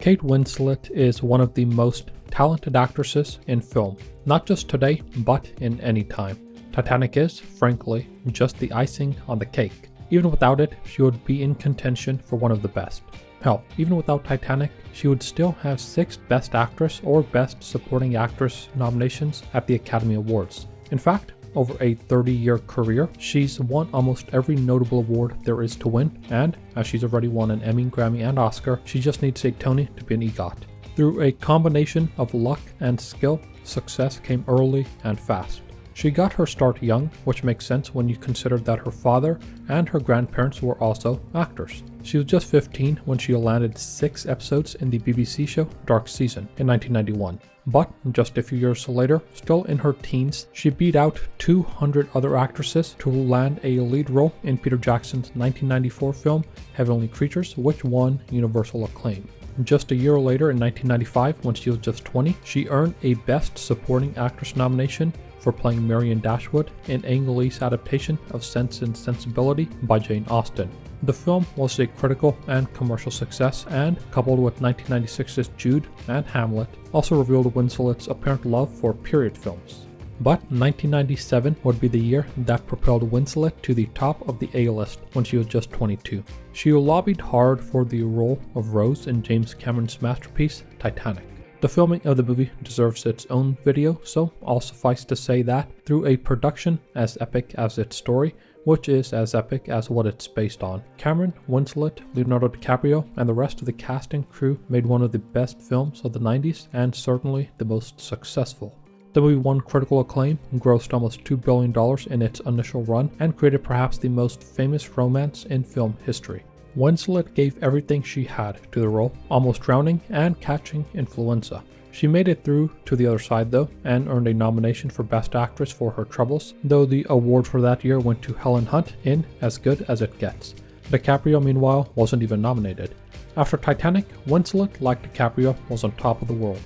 Kate Winslet is one of the most talented actresses in film, not just today, but in any time. Titanic is, frankly, just the icing on the cake. Even without it, she would be in contention for one of the best. Hell, even without Titanic, she would still have six Best Actress or Best Supporting Actress nominations at the Academy Awards. In fact, over a 30 year career, she's won almost every notable award there is to win, and as she's already won an Emmy, Grammy, and Oscar, she just needs a Tony to be an EGOT. Through a combination of luck and skill, success came early and fast. She got her start young, which makes sense when you consider that her father and her grandparents were also actors. She was just 15 when she landed six episodes in the BBC show Dark Season in 1991. But just a few years later, still in her teens, she beat out 200 other actresses to land a lead role in Peter Jackson's 1994 film Heavenly Creatures, which won universal acclaim. Just a year later, in 1995, when she was just 20, she earned a Best Supporting Actress nomination for playing Marianne Dashwood in Ang Lee's adaptation of Sense and Sensibility by Jane Austen. The film was a critical and commercial success and, coupled with 1996's Jude and Hamlet, also revealed Winslet's apparent love for period films. But 1997 would be the year that propelled Winslet to the top of the A-list when she was just 22. She lobbied hard for the role of Rose in James Cameron's masterpiece, Titanic. The filming of the movie deserves its own video, so I'll suffice to say that through a production as epic as its story, which is as epic as what it's based on. Cameron, Winslet, Leonardo DiCaprio, and the rest of the cast and crew made one of the best films of the 90s and certainly the most successful. The movie won critical acclaim, grossed almost $2 billion in its initial run, and created perhaps the most famous romance in film history. Winslet gave everything she had to the role, almost drowning and catching influenza. She made it through to the other side though, and earned a nomination for Best Actress for her troubles, though the award for that year went to Helen Hunt in As Good as It Gets. DiCaprio, meanwhile, wasn't even nominated. After Titanic, Winslet, like DiCaprio, was on top of the world.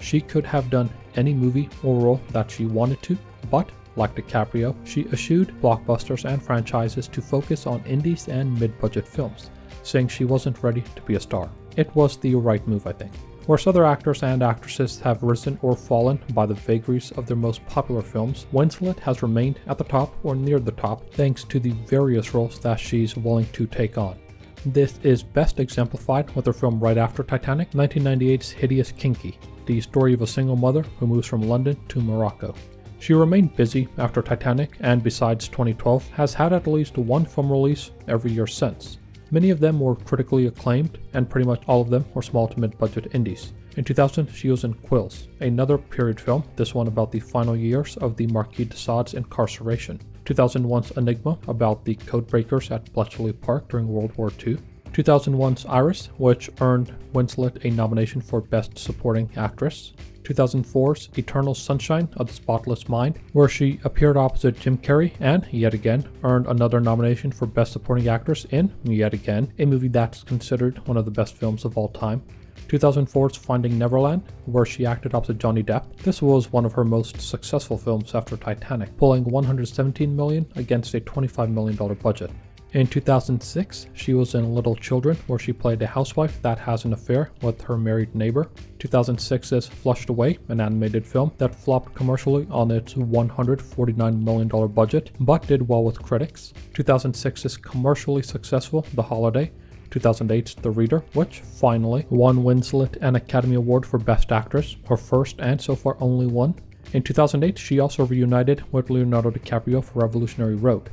She could have done any movie or role that she wanted to, but like DiCaprio, she eschewed blockbusters and franchises to focus on indies and mid budget films, saying she wasn't ready to be a star. It was the right move, I think. Whereas other actors and actresses have risen or fallen by the vagaries of their most popular films, Winslet has remained at the top or near the top thanks to the various roles that she's willing to take on. This is best exemplified with her film right after Titanic, 1998's Hideous Kinky, the story of a single mother who moves from London to Morocco. She remained busy after Titanic and besides 2012 has had at least one film release every year since. Many of them were critically acclaimed, and pretty much all of them were small to mid budget indies. In 2000, she was in Quills, another period film, this one about the final years of the Marquis de Sade's incarceration. 2001's Enigma, about the codebreakers at Bletchley Park during World War II. 2001's Iris, which earned Winslet a nomination for Best Supporting Actress. 2004's Eternal Sunshine of the Spotless Mind, where she appeared opposite Jim Carrey and, yet again, earned another nomination for Best Supporting Actress in, yet again, a movie that's considered one of the best films of all time. 2004's Finding Neverland, where she acted opposite Johnny Depp. This was one of her most successful films after Titanic, pulling 117 million against a 25 million dollar budget. In 2006, she was in Little Children, where she played a housewife that has an affair with her married neighbor. 2006's Flushed Away, an animated film that flopped commercially on its $149 million budget, but did well with critics. 2006's commercially successful The Holiday, 2008's The Reader, which finally won Winslet an Academy Award for Best Actress, her first and so far only one. In 2008, she also reunited with Leonardo DiCaprio for Revolutionary Road.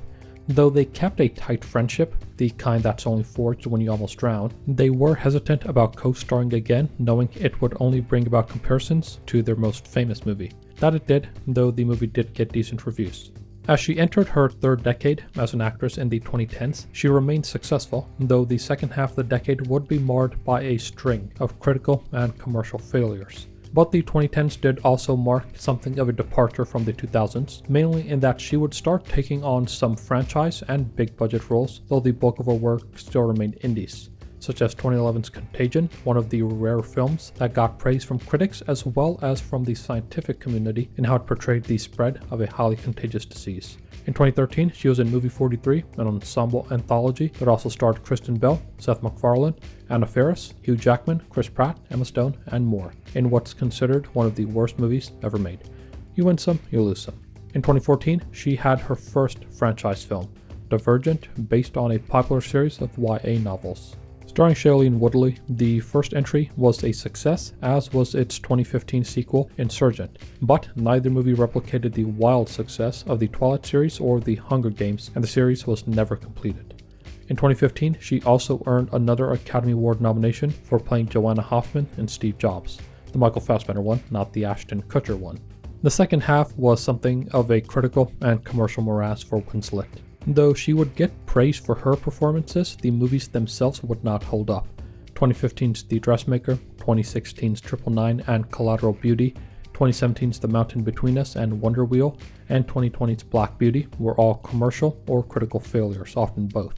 Though they kept a tight friendship, the kind that's only forged when you almost drown, they were hesitant about co starring again, knowing it would only bring about comparisons to their most famous movie. That it did, though the movie did get decent reviews. As she entered her third decade as an actress in the 2010s, she remained successful, though the second half of the decade would be marred by a string of critical and commercial failures. But the 2010s did also mark something of a departure from the 2000s, mainly in that she would start taking on some franchise and big budget roles, though the bulk of her work still remained indies such as 2011's Contagion, one of the rare films that got praise from critics as well as from the scientific community in how it portrayed the spread of a highly contagious disease. In 2013, she was in Movie 43, an ensemble anthology that also starred Kristen Bell, Seth MacFarlane, Anna Faris, Hugh Jackman, Chris Pratt, Emma Stone, and more, in what's considered one of the worst movies ever made. You win some, you lose some. In 2014, she had her first franchise film, Divergent, based on a popular series of YA novels. Starring Shailene Woodley, the first entry was a success, as was its 2015 sequel, Insurgent, but neither movie replicated the wild success of the Twilight series or the Hunger Games, and the series was never completed. In 2015, she also earned another Academy Award nomination for playing Joanna Hoffman in Steve Jobs, the Michael Fassbender one, not the Ashton Kutcher one. The second half was something of a critical and commercial morass for Winslet. Though she would get praise for her performances, the movies themselves would not hold up. 2015's The Dressmaker, 2016's Triple Nine and Collateral Beauty, 2017's The Mountain Between Us and Wonder Wheel, and 2020's Black Beauty were all commercial or critical failures, often both.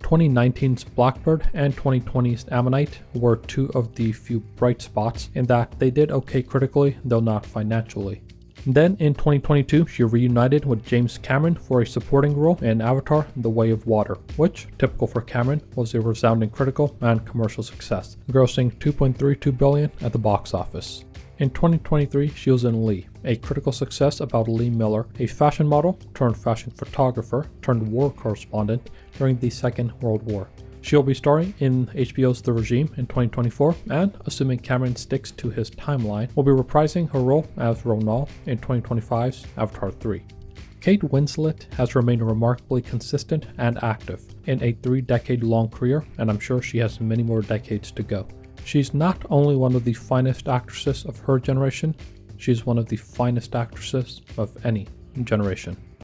2019's Blackbird and 2020's Ammonite were two of the few bright spots in that they did okay critically, though not financially. Then in 2022, she reunited with James Cameron for a supporting role in Avatar The Way of Water, which, typical for Cameron, was a resounding critical and commercial success, grossing 2.32 billion at the box office. In 2023, she was in Lee, a critical success about Lee Miller, a fashion model turned fashion photographer turned war correspondent during the Second World War. She'll be starring in HBO's The Regime in 2024, and assuming Cameron sticks to his timeline, will be reprising her role as Ronal in 2025's Avatar 3. Kate Winslet has remained remarkably consistent and active in a three decade long career, and I'm sure she has many more decades to go. She's not only one of the finest actresses of her generation, she's one of the finest actresses of any generation.